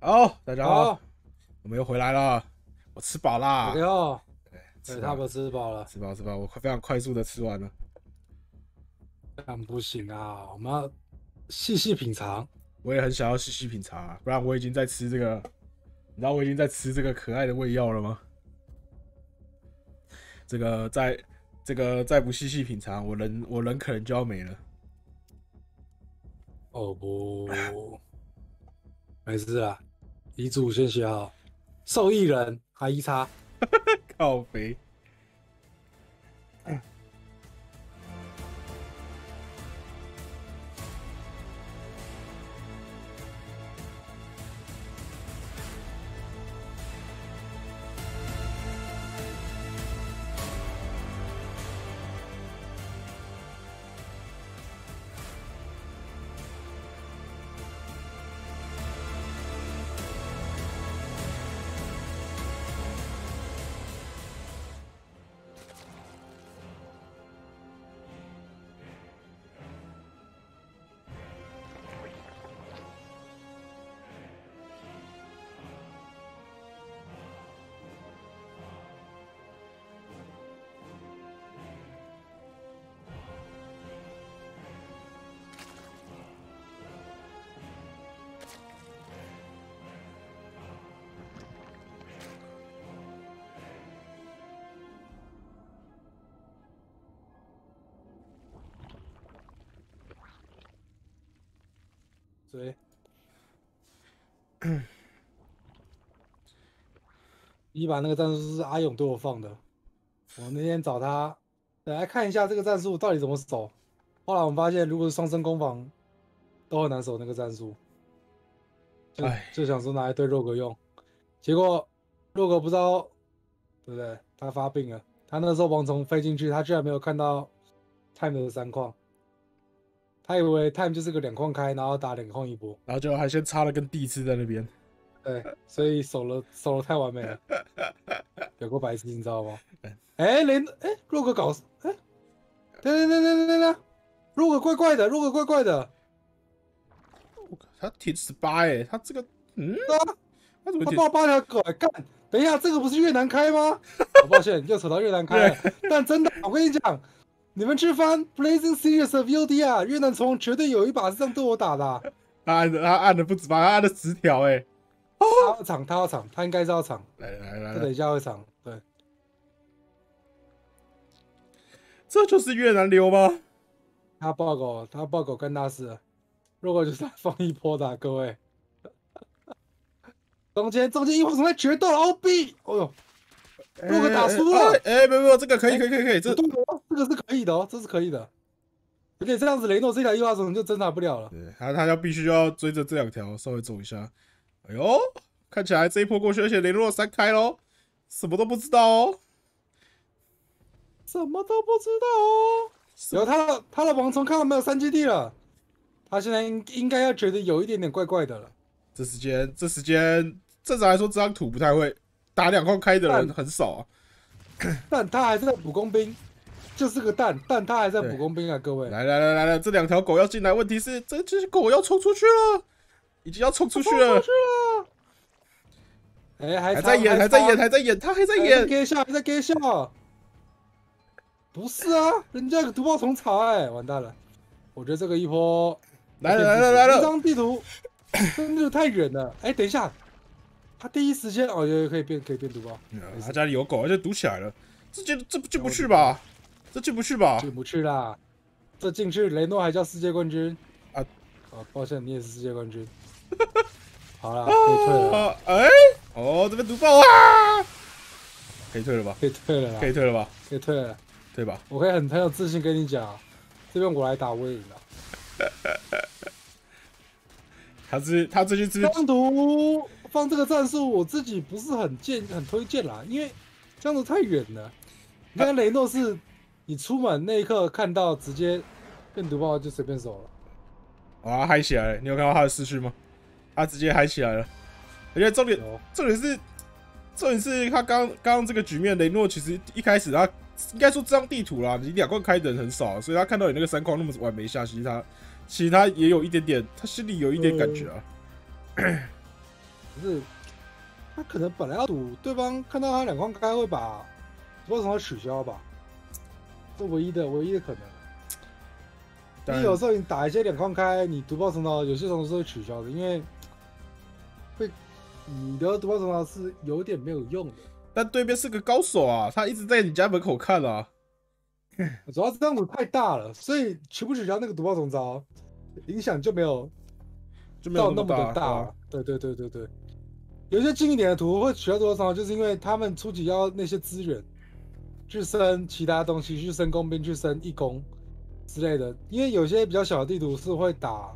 好，大家好，好我们又回来了，我吃饱啦吃他们吃饱了，吃饱吃饱，我快非常快速的吃完了。这样不行啊，我们要细细品尝。我也很想要细细品尝啊，不然我已经在吃这个，你知道我已经在吃这个可爱的胃药了吗？这个再这个再不细细品尝，我人我人可能就要没了。哦不，没事啦，遗嘱先写好，受益人还一叉。靠肥。对，一把那个战术是阿勇对我放的，我那天找他来看一下这个战术到底怎么走。后来我们发现，如果是双生攻防，都很难守那个战术。就想说拿来对肉哥用，结果肉哥不知道，对不对？他发病了，他那时候王虫飞进去，他居然没有看到 time 的三矿，他以为 time 就是个两矿开，然后打两矿一波。然后就还先插了根地刺在那边，对，所以守了守了太完美了，有个白痴，你知道吗 嗯？哎，连哎，若哥搞哎，等等等等等等，若哥怪怪的，若哥怪怪的，他挺十八哎，他这个嗯，啊，他怎么挺他抱八条狗来干？等一下，这个不是越南开吗？哦抱歉，又扯到越南开了。但真的，我跟你讲，你们去翻 Blazing Series of VOD 啊，越南虫绝对有一把是这样对我打的啊、他按的他按的不止吧，他按了十条哎。他要场，他要场，他应该是要场，来来来他等，一下会场。对，这就是越南流吗？他爆狗，他爆狗干大事了。如果就是他放一波的啊、各位。中间中间一会儿怎么会决斗了？OB，哦呦，如果打输了哎，哎没有没有，这个可以可以可以可以，这这对哦，这个是可以的哦，这是可以的。而且这样子，雷诺这条一花虫就挣扎不了了。对他他要必须要追着这两条稍微走一下。哎呦，看起来这一波过去，而且雷诺三开喽，什么都不知道哦。什么都不知道哦。有他的他的王虫看到没有三基地了，他现在应应该要觉得有一点点怪怪的了。这时间这时间正常来说，这张图不太会打两矿开的人很少啊。但他还是在补工兵，就是个蛋，但他还在补工兵啊，各位。来来来来来，这两条狗要进来，问题是这这些狗要冲出去了，已经要冲出去了。哎，还还在演，还在演，还在演，他还在演。给笑，还在给笑。不是啊，人家有毒爆虫草哎，完蛋了。我觉得这个一波来了来了来了这，张地图真的太远了。哎，等一下，他第一时间哦，有有可以变可以变毒爆，他家里有狗，而且堵起来了，这进这进不去吧？这进不去吧？进不去啦。这进去，雷诺还叫世界冠军啊！哦，抱歉，你也是世界冠军。好啦，可以退了，啊，哎，哦，这边毒爆啊！可以退了吧？可以退了啦，可以退了吧？可以退了。对吧？我可以很很有自信跟你讲，这边我来打我也赢了。他是他最近是这张图放这个战术，我自己不是很建很推荐啦，因为这样子太远了。你看雷诺是，你出门那一刻看到直接变毒爆就随便走了。啊嗨起来了，你有看到他的视讯吗？他直接嗨起来了，而且重点重点是重点是他刚刚刚这个局面，雷诺其实一开始他应该说这张地图啦，你两罐开的人很少，所以他看到你那个三矿那么完美下，其实他其实他也有一点点，他心里有一点感觉啊。可是他可能本来要赌对方看到他两矿开会把独爆虫草取消吧，这唯一的唯一的可能。因为有时候你打一些两框开，你毒爆虫刀有些时候是会取消的，因为会你的毒爆虫刀是有点没有用的。但对面是个高手啊，他一直在你家门口看啊。主要这张图太大了，所以取不取消那个毒爆虫草影响就没有就没有那么的大。对对对对对，有些近一点的图会取消毒爆虫草，就是因为他们初级要那些资源去升其他东西，去升工兵，去升义工。之类的，因为有些比较小的地图是会打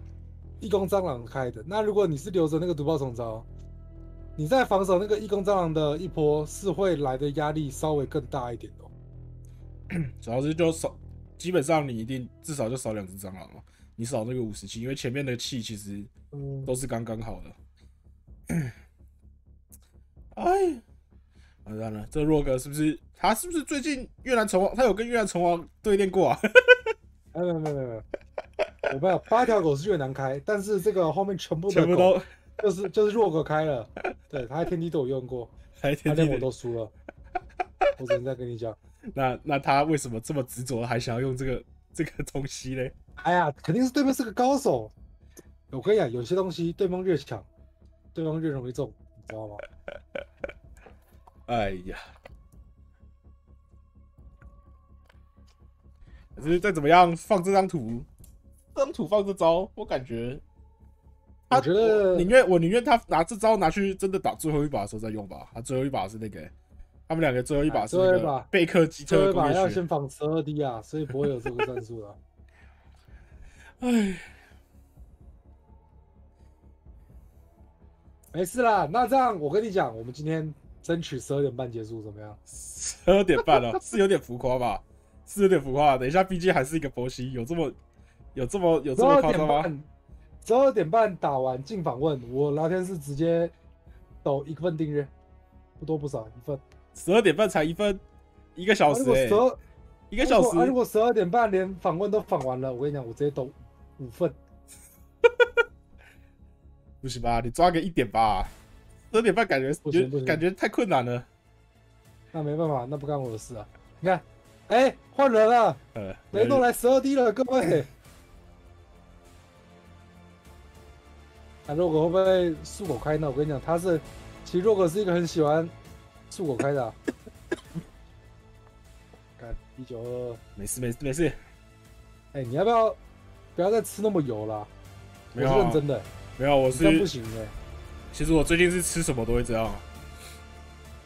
义工蟑螂开的。那如果你是留着那个毒爆虫招，你在防守那个义工蟑螂的一波是会来的压力稍微更大一点哦。主要是就少，基本上你一定至少就少两只蟑螂嘛。你少那个五十七，因为前面的气其实都是刚刚好的。哎，完蛋了，这若哥是不是他是不是最近越南虫王他有跟越南虫王对练过啊？没有没有没有，我没有八条狗是越南开，但是这个后面全部全部都就是就是弱哥开了，对，他天梯都有用过，他天我都输了，我只能再跟你讲，那那他为什么这么执着，还想要用这个这个东西嘞？哎呀，肯定是对面是个高手，我跟你讲，有些东西对方越强，对方越容易中，你知道吗？哎呀。可是再怎么样放这张图，这张图放这招，我感觉，我觉得宁愿我宁愿他拿这招拿去真的打最后一把的时候再用吧。他最后一把是那个，他们两个最后一把是那个贝克基特，最后一把要先防十二 D 啊，所以不会有这个战术了。哎，没事啦，那这样我跟你讲，我们今天争取十二点半结束怎么样？十二点半了，是有点浮夸吧？是有点浮夸，等一下，毕竟还是一个佛系，有这么有这么有这么夸张吗？十二点半打完进访问，我聊天室直接抖一份订阅，不多不少一份。十二点半才一份，一个小时哎，一个小时。如果十二点半连访问都访完了，我跟你讲，我直接抖五份。不行吧？你抓个一点吧。十二点半感觉感觉太困难了。那没办法，那不干我的事啊。你看。哎，换人了！雷诺来十二 D 了，各位。那，若果会不会速狗开呢？我跟你讲，他是，其实若果是一个很喜欢速狗开的。看一九二，没事没事没事。哎，你要不要不要再吃那么油了？我是认真的。没有，我是真不行的。其实我最近是吃什么都会这样。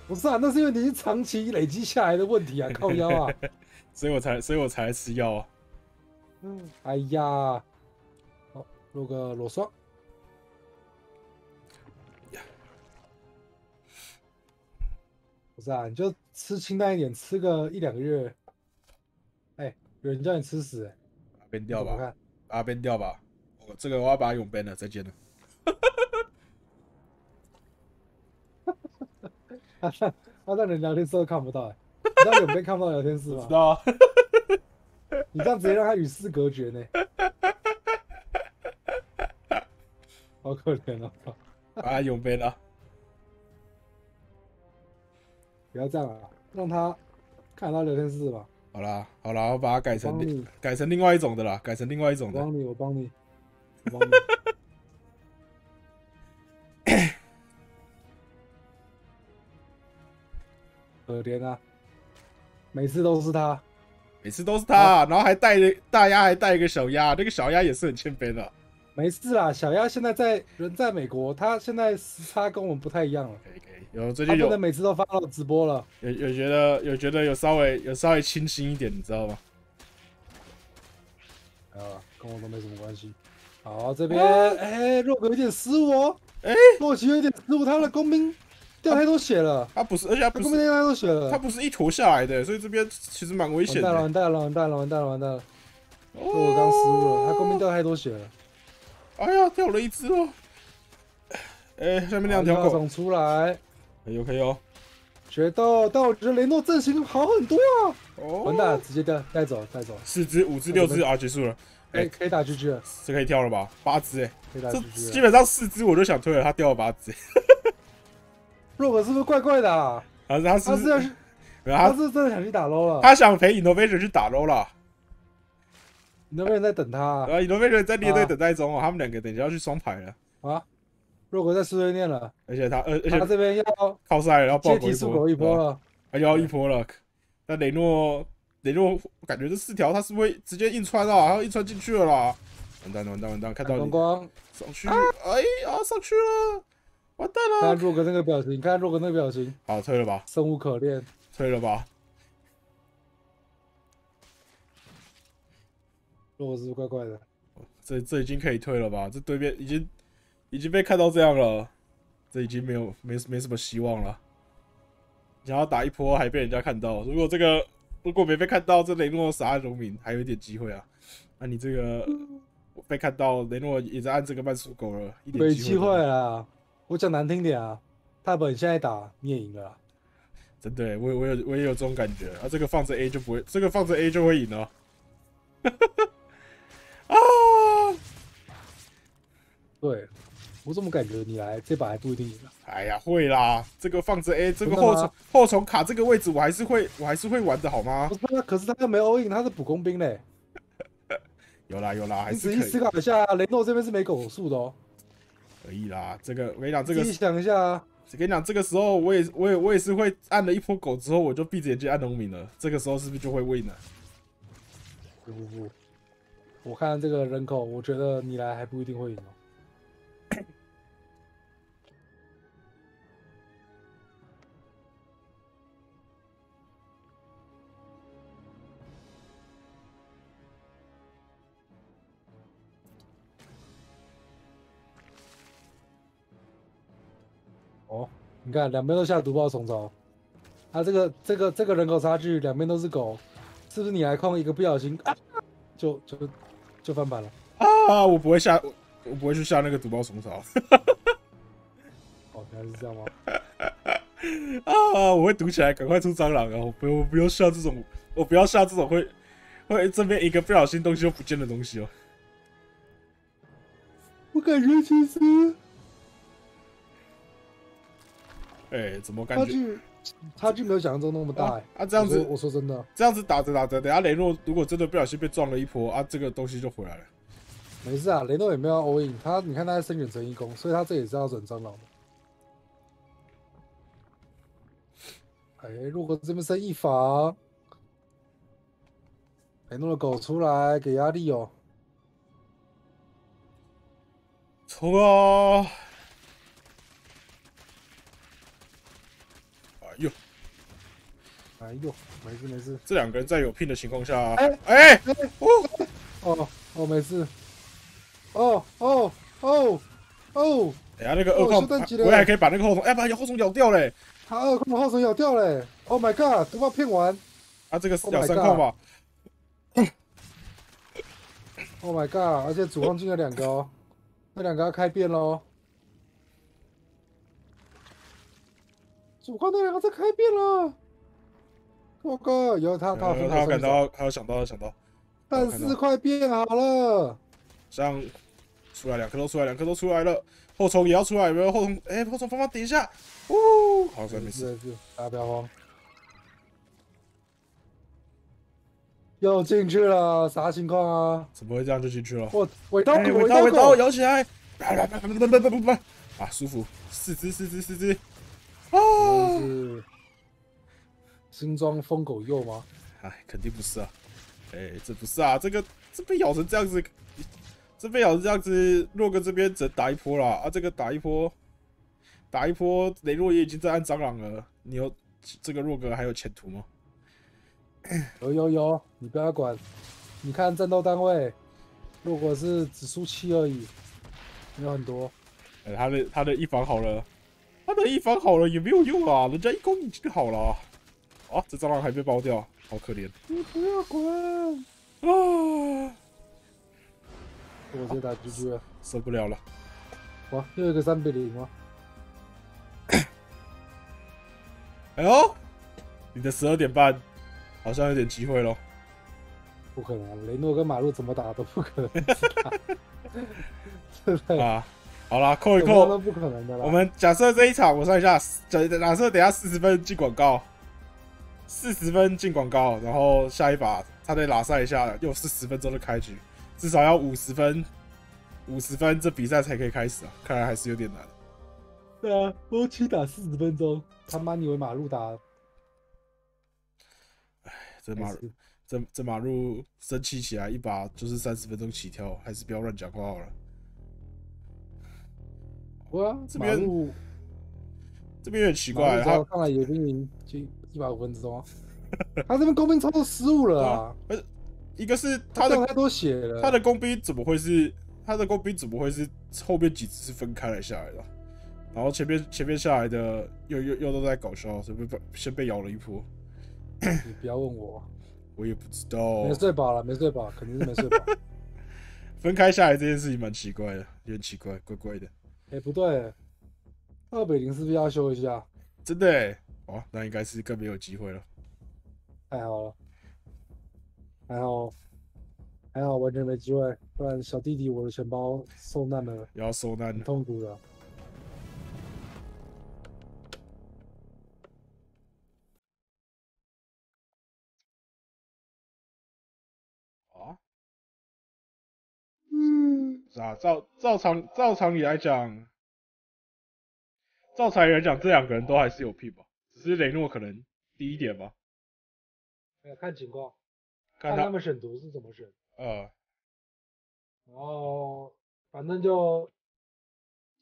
不是啊，那是因为你是长期累积下来的问题啊，靠腰啊，所以我才，所以我才吃药啊。嗯，哎呀，好，录个裸刷。不是啊，你就吃清淡一点，吃个一两个月。哎，有人叫你吃屎，边掉吧，啊，边掉吧，我这个我要把它永边了，再见了。他在你聊天室都看不到，哎，你知道有没看不到聊天室吗？知道。你这样直接让他与世隔绝呢？好可怜哦！啊，永别了。不要这样啊，让他看到聊天室吧。好啦，好啦，我把它改成改成另外一种的啦，改成另外一种的。帮你，我帮你。可怜啊！每次都是他，每次都是他，然后还带着大鸭，还带一个小鸭，那个小鸭也是很欠扁的。没事啦，小鸭现在在人在美国，他现在时差跟我们不太一样了。可以可以，有最近有每次都发到直播了，有有觉得有觉得有稍微有稍微清新一点，你知道吗？啊，跟我都没什么关系。好，这边哎，洛哥有点失误哦，哎，洛奇有点失误，他的工兵。掉太多血了，他不是，而且他不是掉太多血了，他不是一坨下来的，所以这边其实蛮危险的。完蛋了，完蛋了，完蛋了，完蛋了，完蛋刚失误了，他工兵掉太多血了。哎呀，掉了一只哦！哎，下面两条狗出来，可以可以哦。决斗，但我觉得雷诺阵型好很多呀。哦，完蛋，直接带带走，带走。四只、五只、六只啊，结束了。哎，可以打 GG 了，是可以跳了吧？八只哎，可以打 GG 基本上四只我就想推了，他掉了八只。洛克是不是怪怪的、啊？他他是他是要去，没有他他是真的想去打 low 了。他想陪 Innovation 去打 low 了，你那边在等他啊然后 Innovation 在列队啊等待中哦，他们两个等一下要去双排了，啊？洛克在碎碎念了，而且他而而且他这边要靠赛了要爆接提速狗一波了，了。他又要一波了。那雷诺雷诺感觉这四条他是不是会直接硬穿啊？然后硬穿进去了啦！完蛋了完蛋完蛋，看到你光光，上去，哎呀上去了，完蛋了！看若哥那个表情，看若哥那个表情，好退了吧，生无可恋。退了吧。若哥是不是怪怪的？这这已经可以退了吧？这对面已经已经被看到这样了，这已经没有没没什么希望了。想要打一波还被人家看到，如果这个如果没被看到，这雷诺傻暗农民还有一点机会啊。那你这个被看到，雷诺也在按这个慢速狗了，一点没机机会。啊！我讲难听点啊，泰本现在打你也赢了啊。真的，我我有我也有这种感觉啊。这个放着 A 就不会，这个放着 A 就会赢了。啊！对，我怎么感觉你来这把还不一定赢了？哎呀，会啦，这个放着 A，这个后虫后虫卡这个位置，我还是会我还是会玩的好吗不？是啊，可是他又没 all in，他是补工兵嘞。有啦有啦，还你仔细是可以思考一下，雷诺这边是没狗数的哦。可以啦。这个我跟你讲，这个自己想一下啊，我跟你讲，这个时候我也我也我也是会按了一波狗之后，我就闭着眼睛按农民了。这个时候是不是就会 win 了？不不不，我看这个人口，我觉得你来还不一定会赢哦。哦，你看两边都下毒爆虫草，啊，这个这个这个人口差距，两边都是狗，是不是你来控一个不小心啊，就就就翻版了？啊，我不会下，我我不会去下那个毒爆虫草哦，原来是这样吗？啊，我会堵起来，赶快出蟑螂啊！我不我不用下这种，我不要下这种会会这边一个不小心东西就不见的东西哦。我感觉其实哎、怎么感觉？差距没有想象中那么大、啊欸。啊，这样子我说我说真的，这样子打着打着，等下雷诺如果真的不小心被撞了一波啊，这个东西就回来了。没事啊，雷诺也没有要 all in，他你看他在深远成一攻，所以他这也是要转蟑螂的。哎，如果这边升一防，雷诺的狗出来给压力哦。冲啊！哎呦，哎呦，没事没事，这两个人在有聘的情况下，哎哎、哎哦，哦哦没事，哦哦哦哦，等下那个哦二矿是等级嘞回来可以把那个后虫，哎，把后虫咬掉嘞。他二控后虫咬掉嘞！Oh my god，毒爆骗完啊，这个 Oh 咬三矿吧。！Oh my god，而且主矿进了两个哦，那两个要开变喽。主矿那两个在开变了，我靠！以后他他有他有感到，他有想到，他有想到，但是快变好了。像出来两颗都出来，两颗都出来了，后虫也要出来，有没有后虫？哎，后虫帮忙顶一下，呜，好，算没事。大家不要慌。又进去了，啥情况啊？怎么会这样就进去了？我尾刀哎，狗，尾刀，尾刀，狗，摇起来！啊，舒服，四只，四只，四只。啊！是新装疯狗鼬吗？哎，肯定不是啊！哎，这不是啊，这个这被咬成这样子，这被咬成这样子，洛哥这边只能打一波啦啊！这个打一波，打一波，雷诺也已经在按蟑螂了，你有这个洛哥还有前途吗？有有有，你不要管。你看战斗单位，如果是指数七而已，没有很多。哎，他的他的一防好了，他的一防好了也没有用啊，人家一攻已经好了啊！啊，这蟑螂还被包掉，好可怜你不要管，啊！我直接打 GG 了。受不了了。哇，又一个三比零吗？哎呦，你的十二点半好像有点机会咯。不可能、啊，雷诺跟马路怎么打都不可能是他。对不对？啊，好啦，扣一扣都，不可能的啦。我们假设这一场，我算一下，假假设等下四十分进广告，四十分进广告，然后下一把他再拉赛一下，又是十分钟的开局，至少要五十分，五十分这比赛才可以开始啊！看来还是有点难。对啊，波奇打四十分钟，他妈你以为马路打哎这马路这这马路生气起来，一把就是三十分钟起跳，还是不要乱讲话好了。哇啊，这边这边有点奇怪，他路上上来野兵营就一百五分钟啊，他这边工兵操作失误了啊，一个是他的掉太多血了，他的工兵怎么会是他的工兵怎么会是后面几只是分开了下来的？然后前面前面下来的又又又都在搞笑，所以被先被咬了一波，你不要问我，我也不知道没。睡饱了，没睡饱，肯定是没睡饱。分开下来这件事情蛮奇怪的，有点奇怪，怪怪的，哎，不对，二比零是不是要修一下？真的欸。哦，那应该是更没有机会了。太好了，还好，还好完全没机会，不然小弟弟我的钱包受难了，要受难很了，痛苦的。啊？嗯，是啊，照照常照常理来讲，照常理来讲，这两个人都还是有屁吧，只是雷诺可能低一点吧。哎看情况，看他看他们选图是怎么选，呃，然后反正就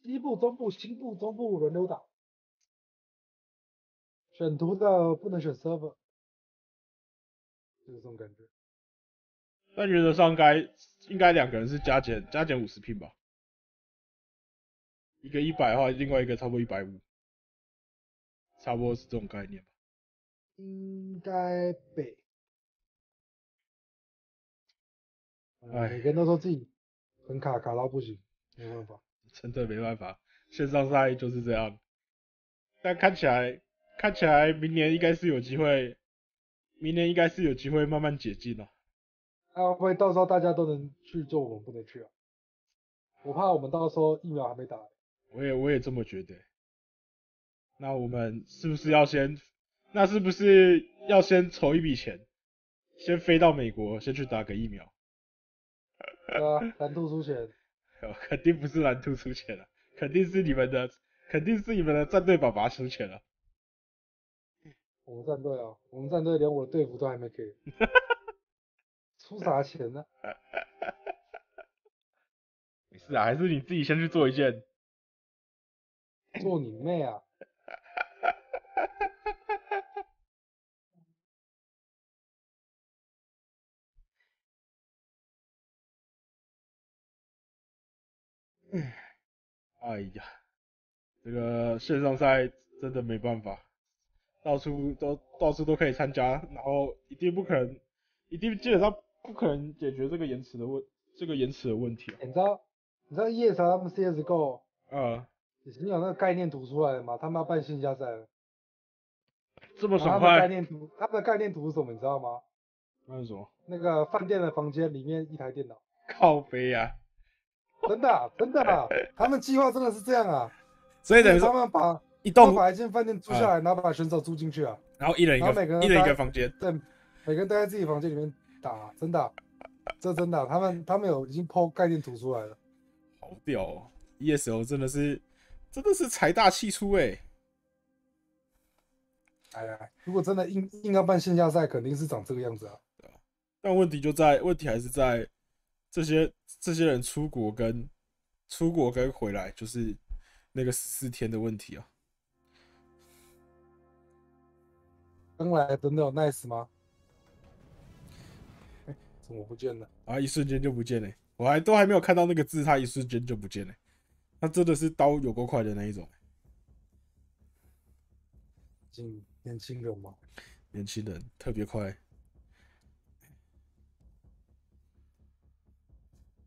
西部、中部、西部、中部轮流打。选图的不能选 server，就是这种感觉。但原则上该应该两个人是加减加减五十 p 吧，一个一百的话，另外一个差不多一百五，差不多是这种概念吧。应该北。哎哎，每个人都说自己很卡，卡到不行，没办法。真的没办法，线上赛就是这样。但看起来看起来明年应该是有机会，明年应该是有机会慢慢解禁了。那会不会到时候大家都能去做，我们不能去啊？我怕我们到时候疫苗还没打，我也我也这么觉得。那我们是不是要先？那是不是要先筹一笔钱，先飞到美国，先去打个疫苗？对啊，蓝兔出钱，哦肯定不是蓝兔出钱了，肯定是你们的，肯定是你们的战队爸爸出钱了。我们战队啊，我们战队连我的队服都还没给，出啥钱呢？没事啊，还是你自己先去做一件。做你妹啊！哎呀，这个线上赛真的没办法，到处都到处都可以参加，然后一定不可能，一定基本上不可能解决这个延迟的问这个延迟的问题啊。你知道你知道 ES 他们 CSGO 嗯，已经有那个概念图出来了吗？他们要办线下赛了。这么爽的概，念图，他们的概念图是什么？你知道吗？那是什么？那个饭店的房间里面一台电脑，靠背啊！真的啊、真的啊、他们计划真的是这样啊。所以等于他们把一栋，把一间饭店租下来，然后把选手租进去啊。然后一人一然后每个人个一人一个房间，对，每个人待在自己房间里面打，真的啊、这真的啊、他们他们有已经抛概念图出来了。好屌哦！ESO 真的是真的是财大气粗哎、哎呀，如果真的硬硬要办线下赛，肯定是长这个样子啊。但问题就在，问题还是在这些这些人出国跟出国跟回来，就是那个十四天的问题啊。刚来真的有 nice 吗？哎怎么不见了？啊，一瞬间就不见了欸、我还都还没有看到那个字，他一瞬间就不见了欸、他真的是刀有够快的那一种。进年轻人嘛，年轻人特别快，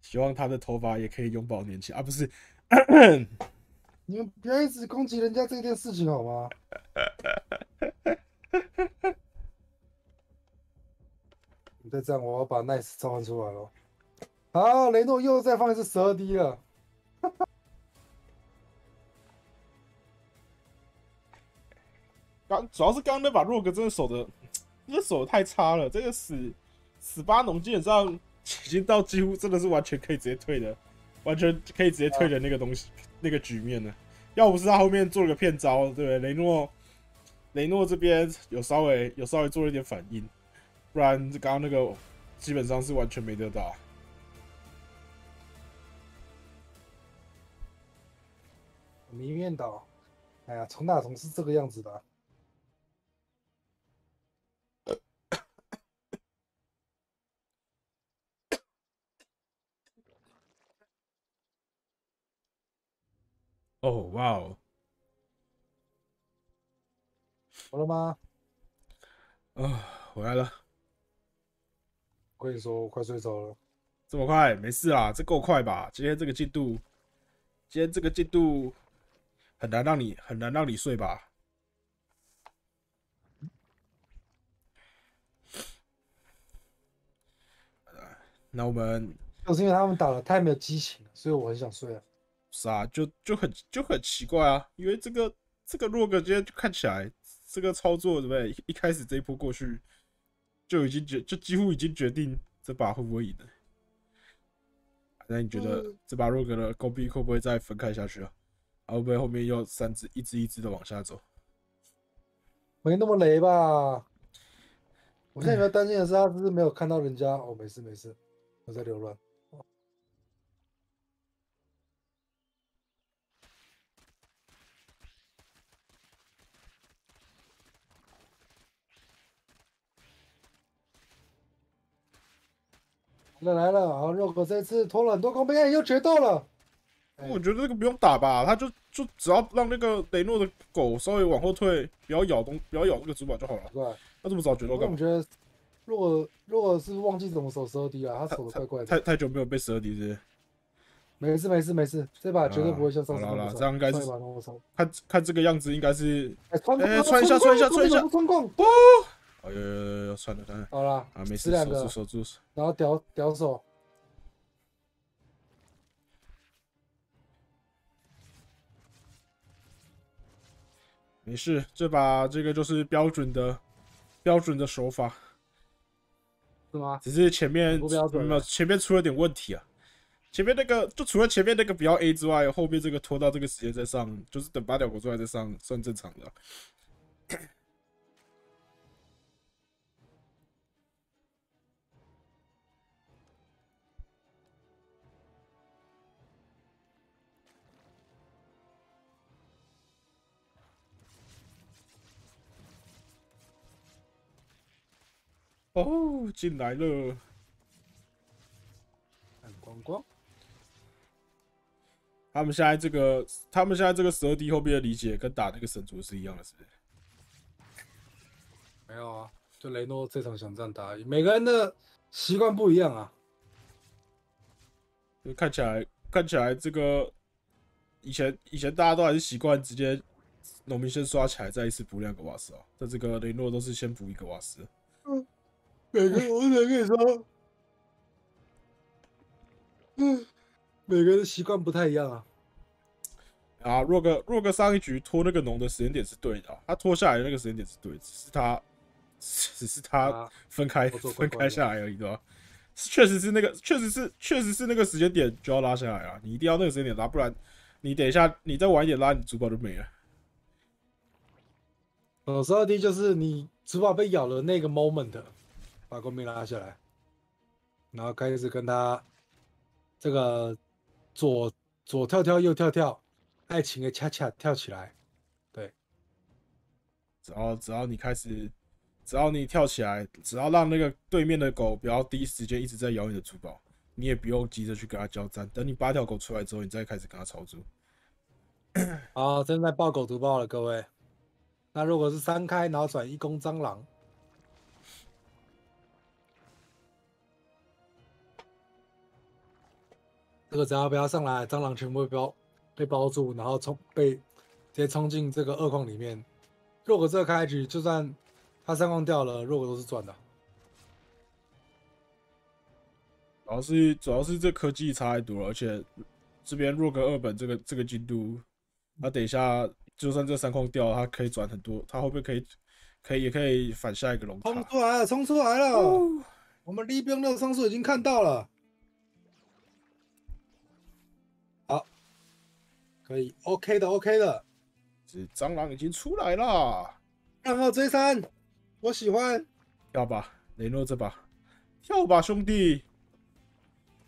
希望他的头发也可以永抱年轻啊！不是，你们不要一直攻击人家这件事情好吗？你 再这样，我要把 Nice 召唤出来了。好，雷诺又再放一次十二 D 了。刚主要是刚刚那把 ROG 真的守的，因为守的太差了，这个死死八农基本上。已经到几乎真的是完全可以直接退的，完全可以直接退的那个东西、那个局面了。要不是他后面做了个骗招，对不对？雷诺雷诺这边有稍微有稍微做了一点反应，不然刚刚那个基本上是完全没得打。迷面岛，哎呀，重打从是这个样子的。哦，哇哦，好了吗？啊，回来了，我跟你说，我快睡着了。这么快？没事啊，这够快吧？今天这个进度，今天这个进度很难让你很难让你睡吧？那我们就是因为他们打的太没有激情了，所以我很想睡啊。是啊，就就很就很奇怪啊，因为这个这个洛格今天就看起来这个操作对不对？一开始这一波过去就已经决就几乎已经决定这把会不会赢了。那你觉得这把洛格的勾臂会不会再分开下去啊？会不会后面又三只一只一只的往下走？没那么雷吧？我现在比较担心的是，他是不是没有看到人家？哦，没事没事，我在流乱。来了来了，好，肉狗这次拖了很多弓兵，又决斗了。哎我觉得这个不用打吧，他就就只要让那个雷诺的狗稍微往后退，不要咬东，不要咬那个主板就好了。对吧？他这么早决斗干嘛？我觉得，如果如果是忘记怎么守十二 D 了，他守的怪怪的。太太久没有被十二 D 是不是？没事没事没事，这把绝对不会像上次好了好了这样应该是。看看这个样子，应该是哎穿一下穿一下穿一下穿光。哦，有有有有，算了算了好了，啊，没事，守住守住。然后屌屌手，没事，这把这个就是标准的标准的手法，是吗？只是前面不标准没有前面出了点问题啊。前面那个就除了前面那个比较 A 之外，后面这个拖到这个时间再上，就是等八条狗出来再上，算正常的。哦，进来了。看光光，他们现在这个，他们现在这个十二 D 后面的理解跟打那个神族是一样的，是不是？没有啊，就雷诺这场想这样打而已，每个人的习惯不一样啊。就看起来，看起来这个以前以前大家都还是习惯直接农民先刷起来，再一次补两个瓦斯啊。但这个雷诺都是先补一个瓦斯。每个我只能跟你说，嗯，每个人的习惯不太一样啊。啊，若哥若哥上一局拖那个农的时间点是对的啊、他拖下来的那个时间点是对的，只是他 只是他啊分开分开下来而已，对吧？确实是那个，确实是确实是那个时间点就要拉下来啊！你一定要那个时间点拉，不然你等一下你再晚一点拉，你主宝就没了。呃，十二 D 就是你主宝被咬了那个 moment，把弓兵拉下来，然后开始跟他这个左左跳跳右跳跳，爱情的恰恰跳起来，对只要只要你开始，只要你跳起来，只要让那个对面的狗不要第一时间一直在咬你的珠宝，你也不用急着去跟它交战。等你八条狗出来之后，你再开始跟它操作。好，正在爆狗毒爆了，各位。那如果是三开，然后转一攻蟑螂，这个只要不要上来，蟑螂全部被包被包住，然后冲被直接冲进这个二矿里面。若果这个开局，就算他三矿掉了，若果都是赚的。主要是主要是这科技差太多了，而且这边若格二本这个这个进度，那等一下就算这三矿掉了，他可以转很多，他后面可以可以也可以反下一个龙冲。出来了，冲出来了！哦我们立兵六上树已经看到了。可以，OK 的，OK 的。这蟑螂已经出来了，然后追三，我喜欢。跳吧，雷诺这把，跳吧，兄弟！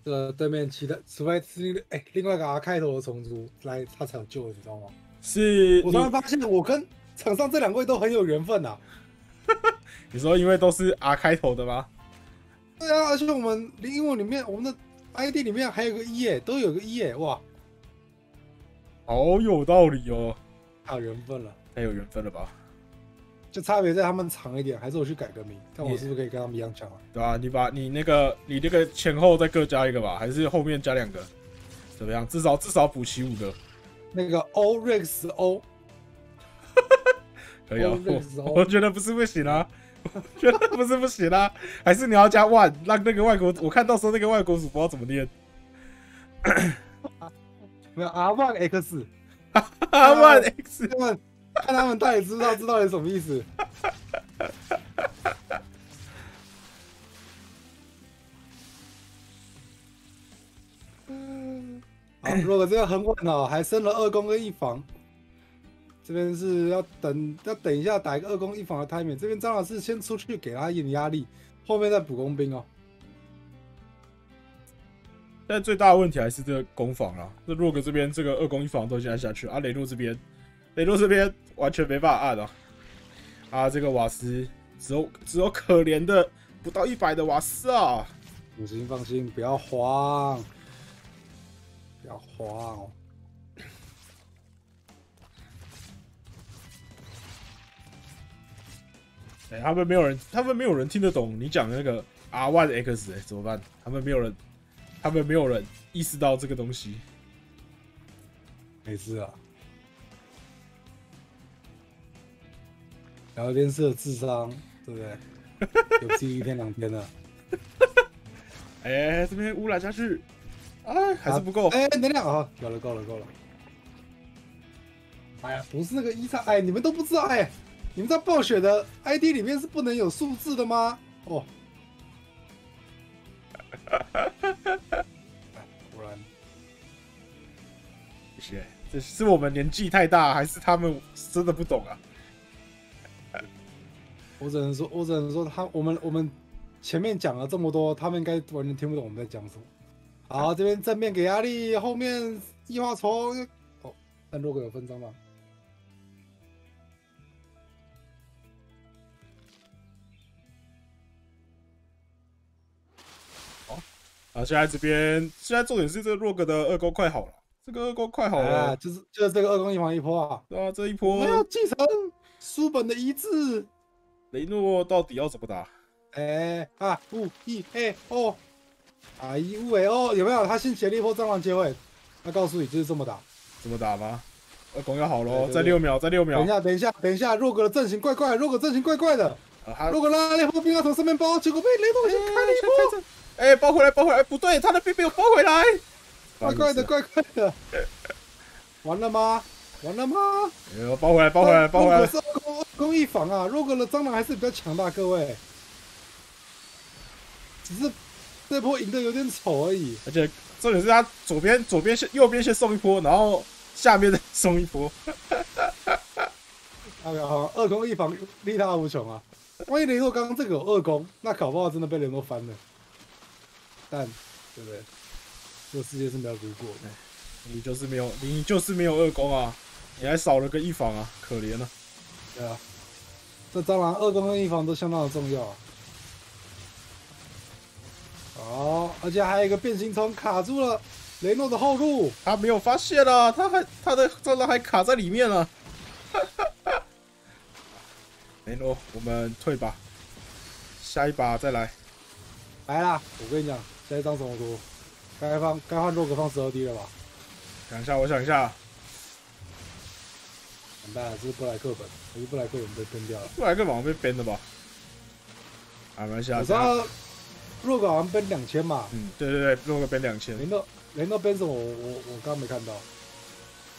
这个对面其他，除非是另哎另外一个 R 开头的虫族来，他才有救，你知道吗？是我突然发现，我跟场上这两位都很有缘分呐、你说因为都是 R 开头的吗？对啊，而且我们英文里面，我们的 ID 里面还有个一耶，都有个一耶，哇，好有道理哦，太有缘分了。太有缘分了吧？就差别在他们长一点，还是我去改个名，看我是不是可以跟他们一样强啊？对吧、你把你那个你那个前后再各加一个吧，还是后面加两个？怎么样？至少至少补齐五个，那个 O Rex O，可以啊。我我觉得不是不行啊，我觉得不是不行啊，还是你要加 one，让那个外国，我看到时候那个外国主不知道怎么念。没有 R One X，R one x 他们看他们到底知不知道这到底什么意思？好，如果这个很稳哦，还升了二攻跟一防，这边是要等要等一下打一个二攻一防的 timing，这边张老师先出去给他一点压力，后面再补工兵哦。但最大的问题还是这个攻防啦。那洛格这边这个二攻一防都按下去，啊，雷诺这边，雷诺这边完全没办法按啊。啊，这个瓦斯只有只有可怜的不到一百的瓦斯啊。放心放心，不要慌，不要慌哦。哎、他们没有人，他们没有人听得懂你讲的那个 R One X，哎、怎么办？他们没有人，他们没有人意识到这个东西。没事啊。聊天室的智商，对不对？有记一天两天的。哎、这边污染下去，哎，还是不够。哎、能量啊，够了，够了，够了。哎呀，不是那个一叉，哎，你们都不知道，哎，你们在暴雪的 ID 里面是不能有数字的吗？哦。哎果然，不是。这是我们年纪太大，还是他们真的不懂啊？我只能说，我只能说他，我们我们前面讲了这么多，他们应该完全听不懂我们在讲什么。好，这边正面给压力，后面异化虫，哦，但如果有分章吗？啊，现在这边现在重点是这个洛格的二勾快好了，这个二勾快好啊，了，就是就是这个二攻一防一波啊，对啊，这一我们要继承书本的遗志。雷诺到底要怎么打？哎啊五一哎哦，啊一五哎哦，有没有？他先写了一波蟑螂结尾，他告诉你就是这么打。怎么打吗？二攻要好喽，再六秒，再六秒等一。下，等一下，等一下，洛哥的阵型怪怪，洛哥阵型怪怪的，洛格拉了一波兵要从上面包，结果被雷东先开了一波。哎，包回来，包回来，不对，他的兵没有包回来，怪怪的，怪怪的。完了吗？完了吗？哎呦，包回来，包回来，包回来二攻二攻一防啊，洛格的蟑螂还是比较强大，各位。只是这波赢的有点丑而已。而且重点是他左边左边先右边先送一波，然后下面再送一波，哎呀，二攻一防力大无穷啊！万一雷诺刚刚这个有二攻，那搞不好真的被雷诺翻了。但对不对？这个世界是没有如果的。你就是没有，你就是没有二攻啊，你还少了个一防啊，可怜啊。对啊，这蟑螂二攻跟一防都相当的重要啊。好，而且还有一个变形虫卡住了雷诺的后路。他没有发现啊，他还他的蟑螂还卡在里面了。雷诺，我们退吧，下一把再来。来啦！我跟你讲，下一张什么图？该放该换洛格放十二 D 了吧？想一下，我想一下，完蛋了，这是布莱克本，还是布莱克本被跟掉了？布莱克好像被 ban 了吧？啊，没关系啊，我知道洛格好像奔两千嘛，嗯，对对对，落个 ban 两千。雷诺雷诺奔什么？我我我刚没看到。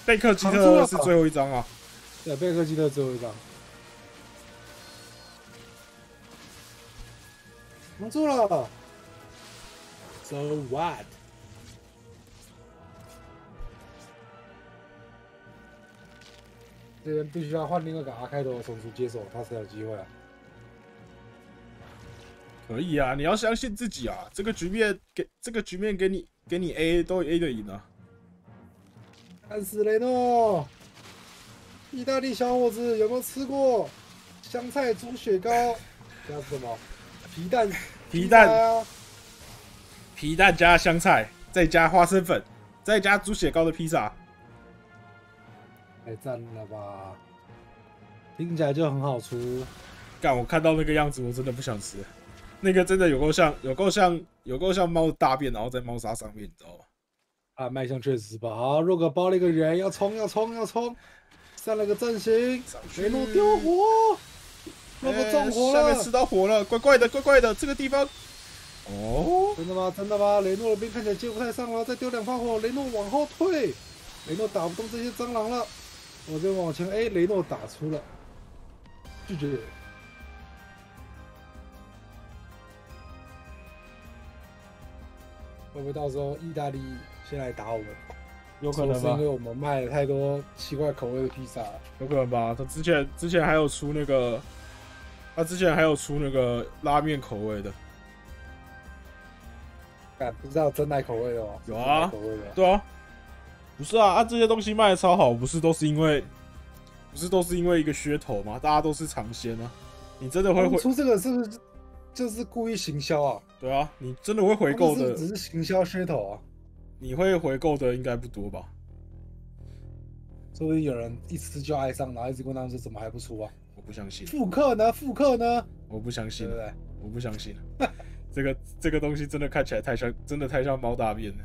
贝克基特是最后一张啊，对，贝克基特最后一张。蒙住了，So what？这边必须要换另一个阿开头的松鼠接手，他才有机会啊。可以啊，你要相信自己啊！这个局面给这个局面给你给你 A 都 A 的赢啊！看死雷诺，意大利小伙子有没有吃过香菜猪血糕？加什么？皮蛋？皮蛋啊？皮蛋加香菜，再加花生粉，再加猪血糕的披萨。太赞了吧！听起来就很好吃。干，我看到那个样子，我真的不想吃。那个真的有够像，有够像，有够像猫大便，然后在猫砂上面，你知道吗？啊，卖相确实吧。好，若哥包了一个人，要冲，要冲，要冲，上了个阵型，雷诺丢火，若哥中火了，下面吃到火了，怪怪的，怪怪的，这个地方。哦，真的吗？真的吗？雷诺的兵看起来接不太上了，再丢两发火，雷诺往后退，雷诺打不动这些蟑螂了。我这往前，哎，雷诺打出了，拒绝。会不会到时候意大利先来打我们？有可能吧？是因为我们卖了太多奇怪口味的披萨。有可能吧？他之前之前还有出那个，他之前还有出那个拉面口味的。哎不知道真奶口味的哦？有啊，口味的。对啊，不是啊啊！这些东西卖的超好，不是都是因为，不是都是因为一个噱头吗？大家都是尝鲜啊。你真的会回出这个是不是就是故意行销啊？对啊，你真的会回购的，只是行销噱头啊。你会回购的应该不多吧？说不定有人一吃就爱上，然后一直问他们说怎么还不出啊？我不相信。复刻呢？复刻呢？我不相信，对不对？我不相信。这个这个东西真的看起来太像，真的太像猫大便了。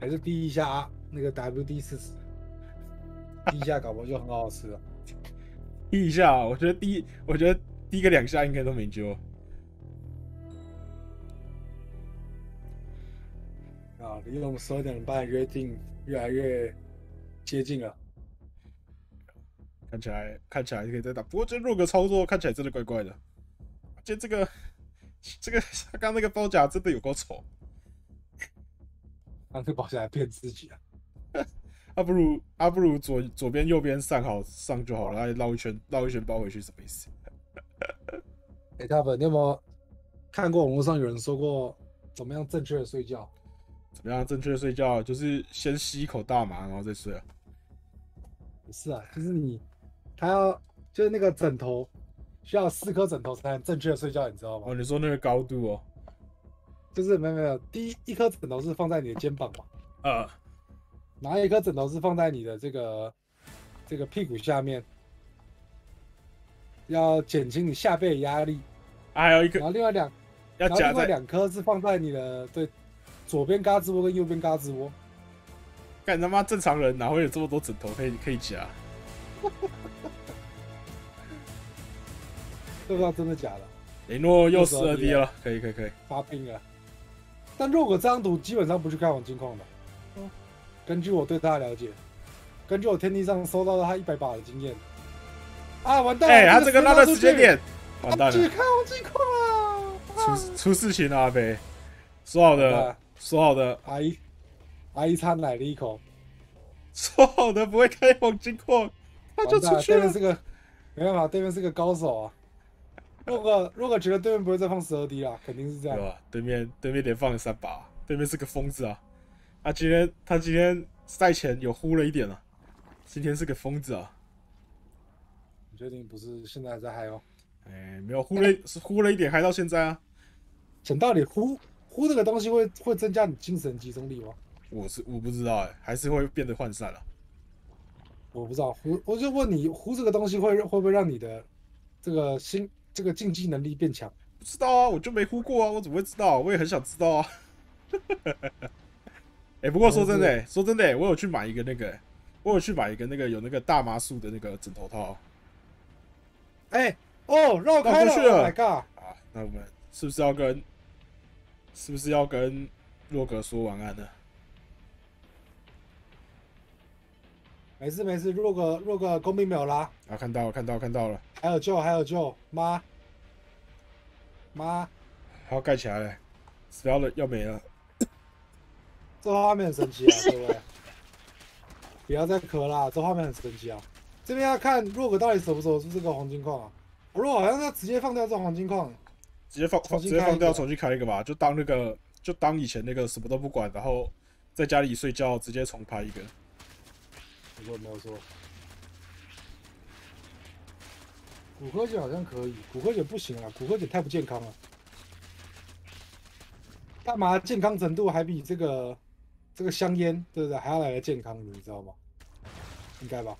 还是滴一下啊那个 WD 四十，滴一下搞不好就很好吃了。滴一下，我觉得滴，我觉得滴个两下应该都没救。啊，离我们十二点半约定越来越接近了。看起来看起来可以再打，不过这弱个操作看起来真的怪怪的。而且这个这个他刚那个包夹真的有够丑。他这包夹还骗自己啊！啊不如啊不如左左边右边上好上就好了，来绕一圈绕一圈包回去什么意思？哎，大本，你有没有看过网络上有人说过怎么样正确的睡觉？怎么样正确的睡觉？就是先吸一口大麻，然后再睡啊？不是啊，就是你他要就是那个枕头需要四颗枕头才能正确的睡觉，你知道吗？哦，你说那个高度哦。就是没有没有，第一一颗枕头是放在你的肩膀嘛，呃，然后一颗枕头是放在你的这个这个屁股下面，要减轻你下背的压力。还有一个，然后另外两要夹在两颗是放在你的对左边嘎吱窝跟右边嘎吱窝。干他妈正常人哪会有这么多枕头可以可以夹？不知道真的假的。雷诺又十二 D 了，可以可以可以，发病了。但如果这张图基本上不去开黄金矿的，嗯，根据我对他的了解，根据我天地上收到的他一百把的经验，啊，完蛋！哎，他这个拉的时间点，完蛋了，去开黄金矿了，出出事情了，阿飞，说好的，说好的，阿姨，阿姨擦奶了一口，说好的不会开黄金矿，他就出去了。对面是个，没办法，对面是个高手啊。如果如果觉得对面不会再放十二 D 啊，肯定是这样。对吧？对面对面连放了三把，对面是个疯子啊！他今天他今天赛前有呼了一点啊，今天是个疯子啊！你确定不是现在还在嗨哦？哎，没有呼了，是呼了一点嗨到现在啊！讲道理，呼呼这个东西会会增加你精神集中力吗？我是我不知道哎，还是会变得涣散了？我不知道，呼我就问你，呼这个东西会会不会让你的这个心？这个竞技能力变强？不知道啊，我就没呼过啊，我怎么会知道？我也很想知道啊。哎，不过说真的，说真的，我有去买一个那个，我有去买一个那个有那个大麻素的那个枕头套。哎，哦，绕开去了，Oh my god！啊，那我们是不是要跟，是不是要跟洛格说晚安呢？没事没事，弱个弱个工兵没有拉，啊，看到了，看到了，看到了，还有救还有救，妈妈，还要盖起来嘞，死掉了，要没了。这画面很神奇啊，各位，不要再咳啦，这画面很神奇啊。这边要看弱个到底守不守住这个黄金矿啊？弱好像要直接放掉这黄金矿，直接放直接放掉，重新开一个吧，就当那个就当以前那个什么都不管，然后在家里睡觉，直接重拍一个。如果没有说。骨科姐好像可以，骨科姐不行啊，骨科姐太不健康了。干嘛健康程度还比这个这个香烟，对不对？还要来的健康的，你知道吗？应该吧？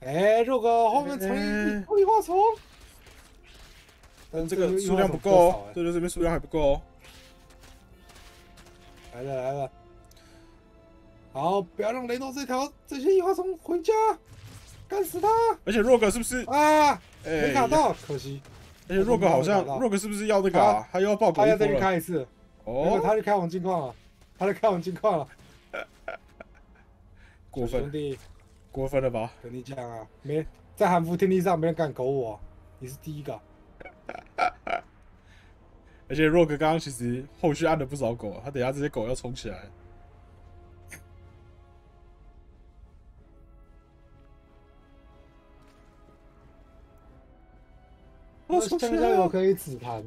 哎，肉哥后面藏一哎一花虫，但是这个个数量不够哦，对对，这边数量还不够哦。来了来了，好，不要让雷诺这条这些异花虫回家，干死他而且 Rogue 是不是？啊！哎没卡到，可惜。而且 Rogue 好像没卡到 Rogue 是不是要那个啊？他又要爆狗他要再去。开一次，哦，他去开黄金矿了，他去开黄金矿了。过分兄弟，过分了吧？跟你讲啊，没在韩服天地上没人敢狗我啊，你是第一个。而且 Rogue 刚刚其实后续按了不少狗，他等下这些狗要冲起来。我冲起香蕉来了！油可以紫弹。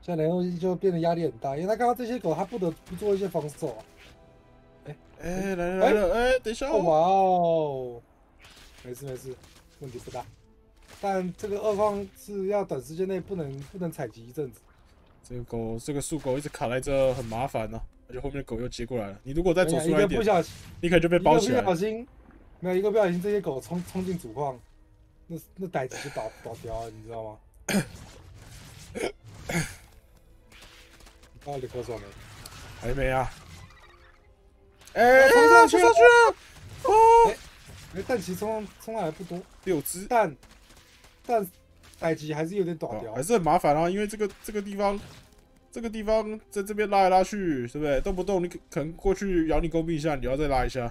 现在雷诺就变得压力很大，因为他看到这些狗，他不得不做一些防守啊。哎，来了来了！哎，等一下哦哇哦！哦，没事没事，问题不大。但这个二矿是要短时间内不能不能采集一阵子。这个狗，这个树狗一直卡在这，很麻烦呢、而且后面的狗又接过来了。你如果再走哎呀一个不小心，你可能就被包起来了。小心，没有一个不小心，这些狗冲冲进主矿，那那逮子就倒倒掉了，你知道吗？你 到底喝爽没？还没啊？哎，冲上去冲上！哦，哎，但其实冲上冲上来不多，六只，但但逮级还是有点倒掉哦还。是很麻烦啊，因为这个这个地方，这个地方在这边拉来拉去，对不对？动不动你可可能过去咬你弓兵一下，你要再拉一下。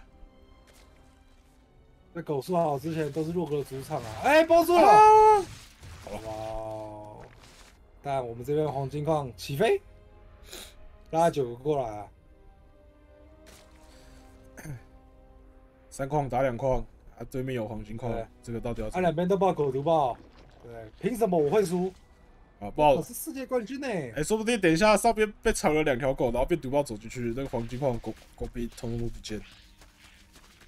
那狗说好之前都是洛哥的主场啊，哎，包住了。啊！哇哦！但我们这边黄金矿起飞，拉九个过来啊！三矿打两矿，啊，对面有黄金矿对，这个到底要怎啊，么两边都爆狗毒爆，对，凭什么我会输？啊？不好我，是世界冠军呢、哎、说不定等一下上边被抢了两条狗，然后被毒爆走进去，那个黄金矿狗狗币通通都不见。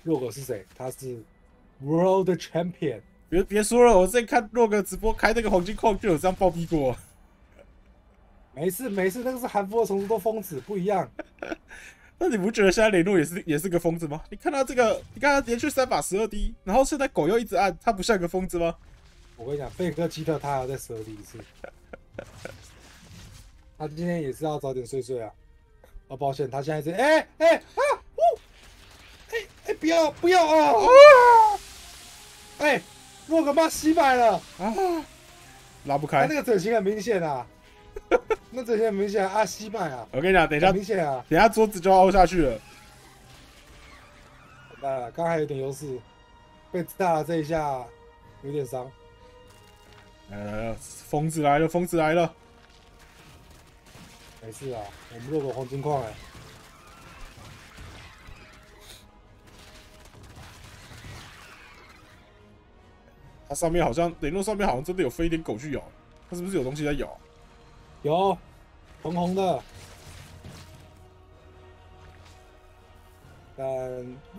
弱狗是谁？他是 World Champion。别别说了，我之前看洛哥直播开那个黄金矿就有这样暴毙过。没事没事，那个是韩服的虫子都疯子，不一样。那你不觉得现在雷诺也是也是个疯子吗？你看他这个，你看他连续三把十二滴，然后现在狗又一直按，他不像个疯子吗？我跟你讲，贝克基特他还要再折第一次。他今天也是要早点睡睡啊。哦，抱歉，他现在是哎哎啊呜，哎哎不要不要啊！啊哎，洛克妈洗白了，啊，拉不开他那。个整形很明显啊，那整形很明显啊，啊洗白啊，我跟你讲，等一下，等明显啊。一下桌子就要凹下去了。完蛋了，刚刚还有点优势，被炸了这一下有点伤。来了来，疯子来了，疯子来了。没事啊，我们洛克黄金矿哎、它上面好像雷诺上面好像真的有飞一点狗去咬，它是不是有东西在咬？有红红的，但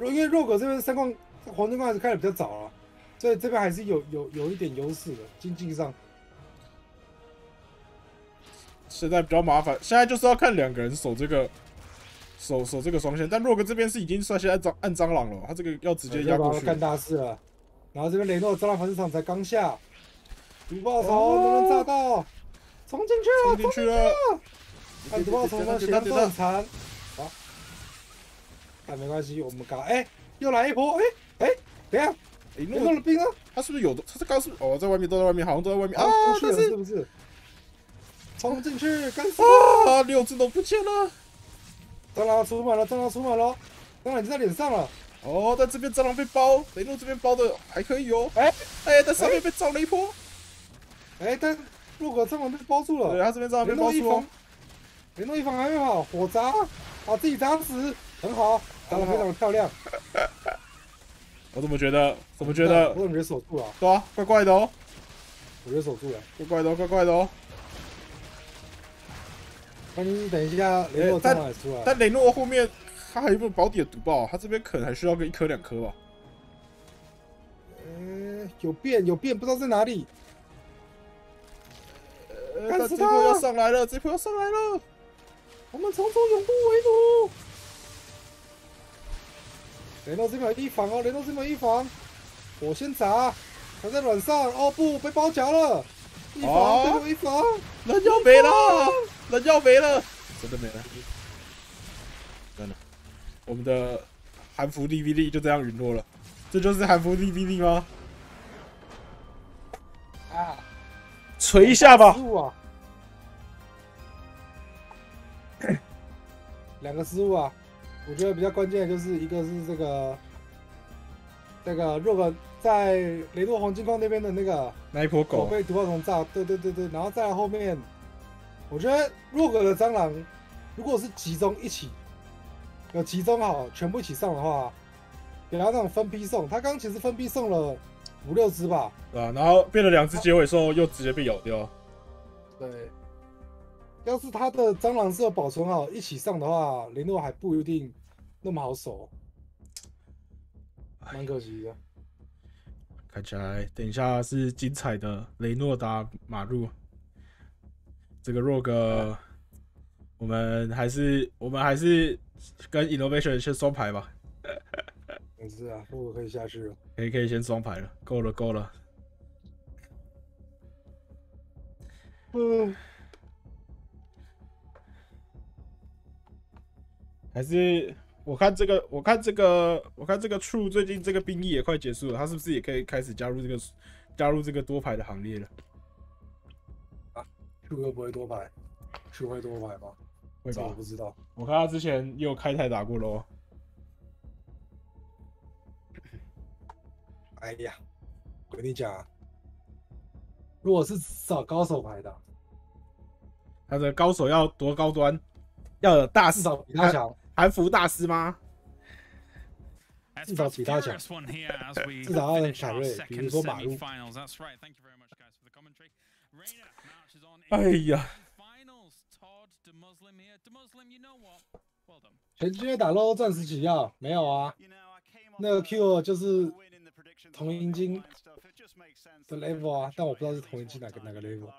因为洛克这边三矿黄金矿还是开的比较早了，所以这边还是有有有一点优势的经济上。现在比较麻烦，现在就是要看两个人守这个守守这个双线，但洛克这边是已经率先按蟑按蟑螂了，他这个要直接压过去。干大事了。然后这边雷诺蟑螂繁殖场才刚下，毒爆虫哦能不能炸到？冲进去了，冲进去了，看毒爆虫的血量都很残。好，哎没关系，我们搞。哎，又来一波！哎哎，等下，哎，雷诺诺的兵啊？他是不是有的？他是刚是哦，在外面都在外面，好像都在外面啊啊，出，去但是了是不是？冲进去，干死！啊，六只都不见了。蟑螂出门了，蟑螂出门了，蟑螂已经在脸上了。哦，在这边蟑螂被包，雷诺这边包的还可以哦。哎哎，在上面被撞了一波，哎，但洛格蟑螂被包住了，对他这边蟑螂被包住了。雷诺一防还没好，火砸，把自己砸死，很好，打得非常漂亮。我怎么觉得？怎么觉得我？怎么觉得守住了？对啊，怪怪的哦，我觉得守住了。怪怪的哦，怪怪的哦。那你等一下，雷诺蟑螂也出来。但雷诺后面他还有没有保底的毒爆？他这边可能还需要个一颗两颗吧。呃，有变有变，不知道在哪里。呃，干死但这波他要上来了，这波要上来了。我们从中永不为奴。雷诺这边有一防哦，雷诺这边有一防，我先砸，他在软上，哦不，被包夹了，一防，哦一防，人要没了，人要没了，真的没了，我们的韩服 DVD 就这样陨落了。这就是韩服 DVD 吗？啊，锤一下吧失。误啊，两个失误啊，我觉得比较关键的就是一个是这个，这个若格在雷诺黄金矿那边的那个那一波狗，狗被毒爆虫炸，对对对对，然后再来后面，我觉得若格的蟑螂如果是集中一起，有集中好全部一起上的话，给他那种分批送，他刚刚其实分批送了五六只吧，对啊、然后变了两只结尾兽，又直接被咬掉。对。要是他的蟑螂是有保存好一起上的话，雷诺还不一定那么好守，蛮可惜的。看起来等一下是精彩的雷诺打马路。这个 Rogue，我们还是我们还是跟 Innovation 先双排吧，没事啊，不可以下去了。可以可以先双排了，够了够了。嗯，还是我看这个，我看这个，我看这个 True 最近这个兵役也快结束了，他是不是也可以开始加入这个加入这个多排的行列了？去会不会多排？去会多排吗？会吧这我不？知道。我看他之前也有开台打过喽。哎呀，我跟你讲啊，如果是找高手牌的，他的高手要多高端？要有大师至少比他强，韩服大师吗？至少比他强。至少要有凯瑞，比如说马路。哎呀，前今天打 low 钻石起要没有啊？那个 Q 就是同银金的 level 啊，但我不知道是同银金哪个哪个 level。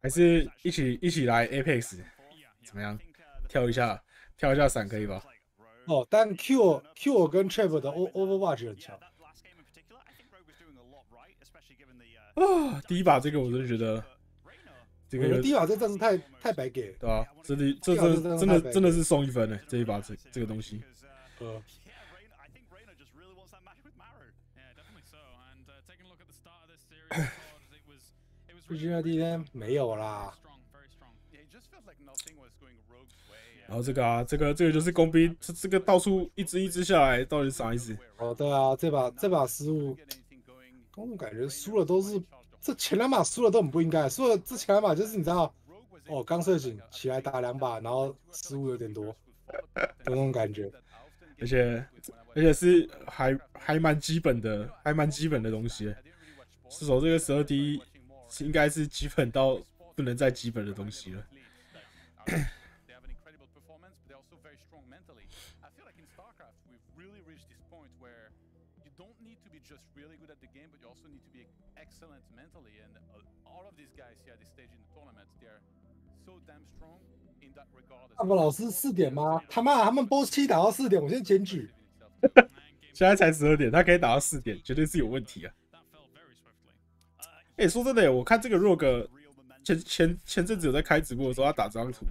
还是一起一起来 Apex 怎么样？跳一下，跳一下伞可以吧？哦，但 Q Q 跟 Trap 的 O Overwatch 很强。啊，第一把这个我真的觉得，这个第一把这战是太太白给了，对吧、这里这第一把这真的真的是送一分呢，这一把这这个东西。呃，毕竟那第一天没有啦。然后这个啊，这个这个就是工兵，这这个到处一只一只下来，到底啥意思？哦，对啊，这把这把失误，我感觉输了都是这前两把输了都很不应该，输了这前两把就是你知道，哦，刚睡醒起来打两把，然后失误有点多，有那种感觉。而且而且是还还蛮基本的，还蛮基本的东西。射手这个十二 D 应该是基本到不能再基本的东西了。那么老师四点吗？他妈，他们 boss 七打到四点，我先检举。现在才十二点，他可以打到四点，绝对是有问题啊！哎、说真的，我看这个 Rogue 前前前阵子有在开直播的时候，他打这张图，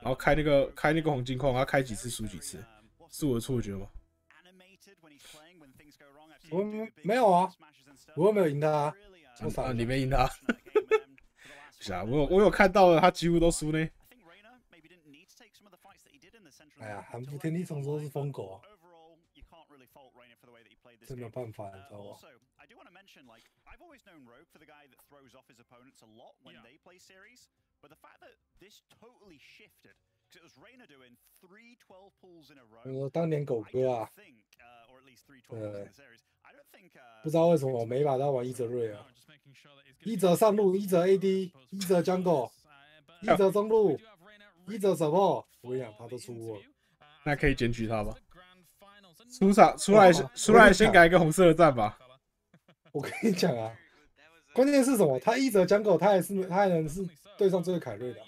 然后开那个开那个黄金矿，他开几次输几次，是我的错觉吗？我没有啊，我又没有赢他啊，我操！你没赢他，是啊，我有我有看到了，他几乎都输呢。哎呀，他们天天总说“是疯狗”，真没办法，你知道吗？我说当年狗哥啊，呃，不知道为什么我每把都玩伊泽瑞尔，伊泽上路，伊泽 AD，伊泽 jungle，伊泽中路，伊泽什么？我跟你讲，他都出过，那可以检举他吧？出场出来，出来先改一个红色的赞吧。我跟你讲啊，关键是什么？他伊泽 jungle，他还是他还能是对上这个凯瑞的。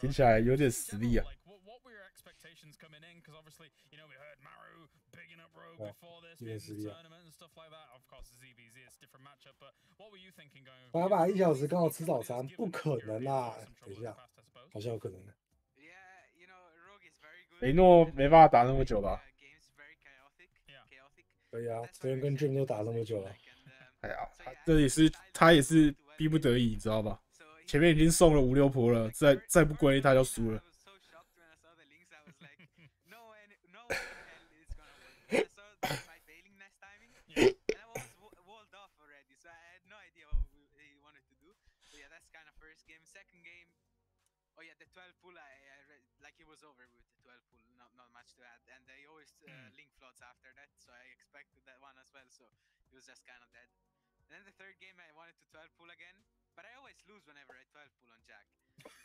听起来有点实力啊。Like, what, what were your expectations coming in? Because obviously, you know, we heard Maru bigging up Rogue before this, yeah, being in so the yeah. tournament and stuff like that. Of course, it's ZBZ, it's different matchup. But what were you thinking going? 八把一小时刚好吃早餐，不可能啦！等一下，好像有可能的。雷诺没办法打那么久吧？可以啊，昨天跟 Dream 都打那么久了，哎呀，他这也是他也是逼不得已，你知道吧？前面已经送了五六波了，再再不归他就输了。Yeah. And I was wa- walled off already, so I had no idea what we- he wanted to do. So yeah, that's kind of first game. Second game, oh yeah, the 12 pull, I, I read, like it was over with the 12 pull, not not much to add. And they always uh, Mm. link floats after that, so I expected that one as well. So it was just kind of dead. And then the third game, I wanted to 12 pull again, but I always lose whenever I 12 pull on Jack.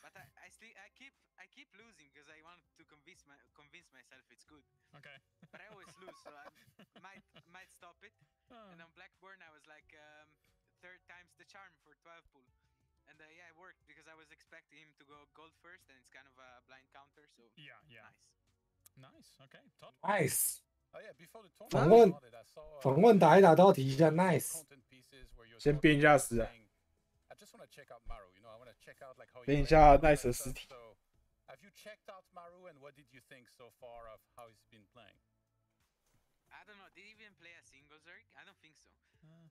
But I, I, still, I keep I keep losing because I want to convince my convince myself it's good. Okay. But I always lose, so I might might stop it. Oh, And on Blackburn, I was like um, third times the charm for 12 pull. And uh, yeah, it worked because I was expecting him to go gold first, and it's kind of a blind counter, so yeah, yeah. nice. Nice. Okay. Todd. Nice。Oh yeah, before the 访 tournament 问 started, I saw, uh, 访问打一打都要提一下 nice。content pieces where you're 先 talking 变一下 about 死啊 saying, I just want to check out Maru, you know, I want to check out like how he 变一 plays 下 and all nice that 的 stuff. 尸体。 So, have you checked out Maru and what did you think so far of how he's been playing? I don't know. Did he even play a single Zerg? I don't think so. Uh,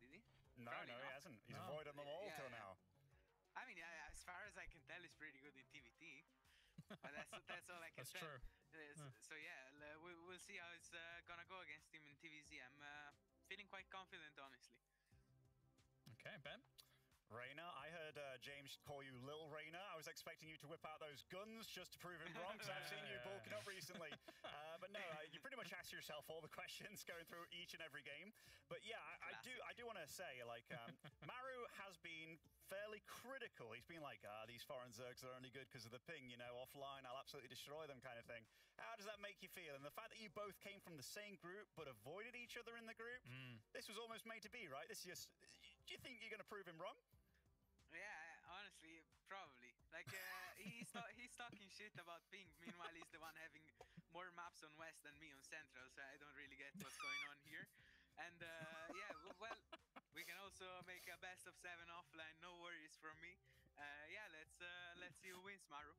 Did he? no, Probably no, he not. hasn't. He's No. avoided them all Yeah, till yeah. now. I mean, yeah, as far as I can tell, he's pretty good in TVT. but that's that's all I can that's tell. true. Uh, s- Huh. So yeah, l- uh, we, we'll see how it's uh, gonna go against him in TVZ. I'm uh, feeling quite confident, honestly. Okay, Ben. Reyna, I heard uh, James call you Little Reyna. I was expecting you to whip out those guns just to prove him wrong, because I've seen you bulking up recently. Uh, but no, uh, you pretty much ask yourself all the questions going through each and every game. But yeah, I, I do, I do want to say, like, um, Maru has been fairly critical. He's been like, ah, these foreign Zergs are only good because of the ping, you know, offline, I'll absolutely destroy them, kind of thing. How does that make you feel? And the fact that you both came from the same group but avoided each other in the group, Mm. this was almost made to be, right? This is just. Do you think you're going to prove him wrong? Yeah, I- honestly, probably. Like uh, he's ta- he's talking shit about ping. Meanwhile, he's the one having more maps on west than me on central, so I don't really get what's going on here. And uh, yeah, w- well, we can also make a best of seven offline. No worries from me. Uh, yeah, let's uh, let's see who wins, Maru.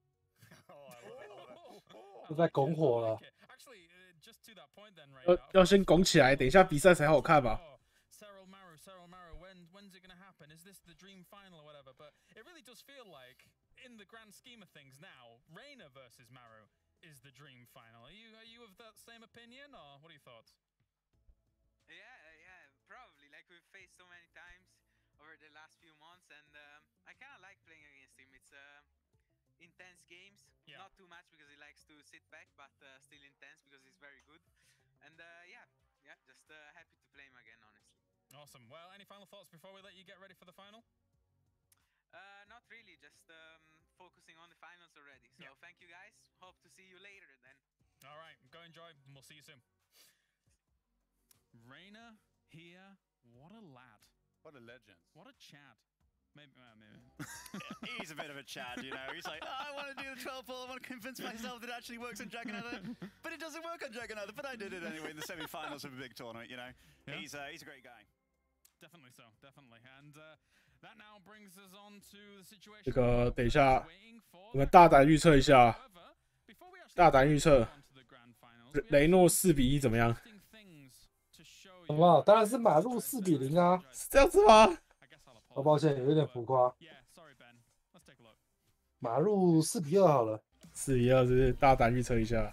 oh, I love it. I love it. 都在拱火了 I like。it. Actually, uh, just to that point then, right? 要要先拱起来，等一下比赛才好看吧。 Happen? Is this the dream final or whatever? But it really does feel like, in the grand scheme of things now, Reina versus Maru is the dream final. Are you are you of that same opinion, or what are your thoughts? Yeah, yeah, probably. Like we've faced so many times over the last few months, and um, I kind of like playing against him. It's uh, intense games, Yeah. not too much because he likes to sit back, but uh, still intense because he's very good. And uh, yeah, yeah, just uh, happy to play him again, honestly. Awesome. Well, any final thoughts before we let you get ready for the final? Uh, not really, just um, focusing on the finals already. So Yeah. thank you guys. Hope to see you later then. All right, go enjoy, and we'll see you soon. Reina here, what a lad, What a legend. what a Chad. Maybe, uh, maybe. He's a bit of a Chad, you know. He's like, oh, I want to do the 12 ball. I want to convince myself that it actually works on Dragonether. but it doesn't work on Dragon Dragonether. But I did it anyway in the semi-finals of a big tournament, you know. Yeah. He's, uh, he's a great guy. definitely so, definitely. And that now brings us on to 这个等一下，我们大胆预测一下，大胆预测，雷诺四比一怎么样？什么？当然是马路四比零啊，是这样子吗？哦、抱歉，有点浮夸。马路四比二好了，四比二是,是大胆预测一下。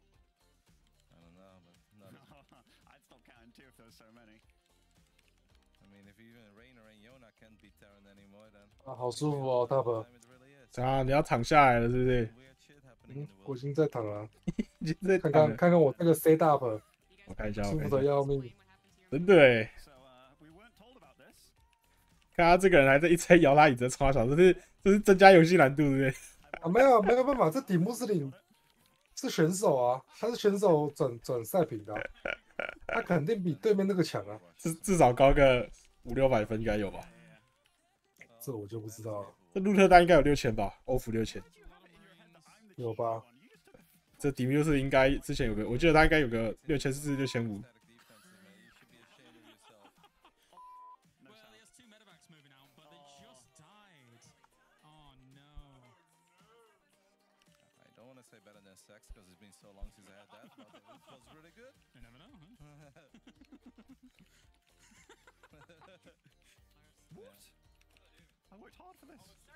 啊好舒服哦大鹏啊你要躺下来了是不是？嗯我已经在躺了。你再看看看看我那个 c 大鹏我看一下舒服的要命。真的哎看他这个人还在一吹摇拉椅子的操场这是这是增加游戏难度对不对啊没有没有办法这底部是你是选手啊他是选手转转赛频的 他肯定比对面那个强啊，至至少高个五六百分应该有吧？这我就不知道了，这路特丹应该有六千吧？欧服六千，有吧？这顶就是应该之前有个，我记得他应该有个六千四、六千五。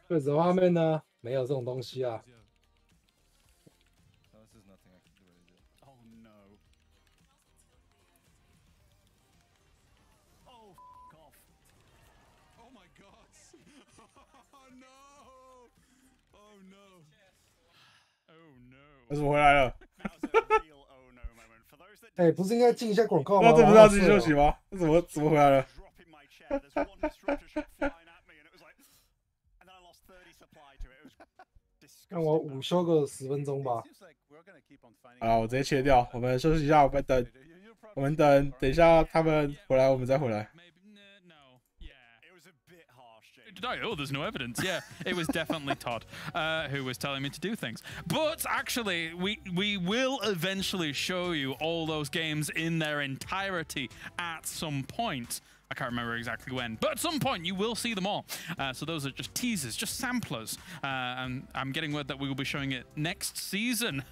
对子画面呢，没有这种东西啊。我怎么回来了？哎、不是应该进一下广告吗？那这不是要自己休息吗？那怎么怎么回来了？was 让我 disgusting. 午休个十分钟吧 It。seems like we're gonna keep on finding 好了，我直接切掉，我们休息一下，我们等， You- you probably 我们等，等一下他们回来，我们再回来。 Maybe n- no. Yeah. It was a bit harsh, James. Did I? Oh, there's no evidence. Yeah, it was definitely Todd uh, who was telling me to do things. But actually, we we will eventually show you all those games in their entirety at some point. I can't remember exactly when, but at some point you will see them all. Uh, so those are just teasers, just samplers. Uh, and I'm getting word that we will be showing it next season.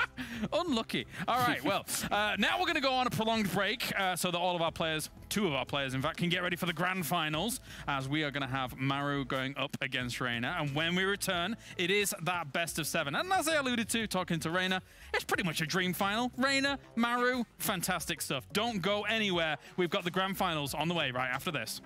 Unlucky. All right, well, uh, now we're going to go on a prolonged break uh, so that all of our players, two of our players, in fact, can get ready for the grand finals as we are going to have Maru going up against Reina. And when we return, it is that best of seven. And as I alluded to, talking to Reina, it's pretty much a dream final. Reina, Maru, fantastic stuff. Don't go anywhere. We've got the grand finals on the way right after this.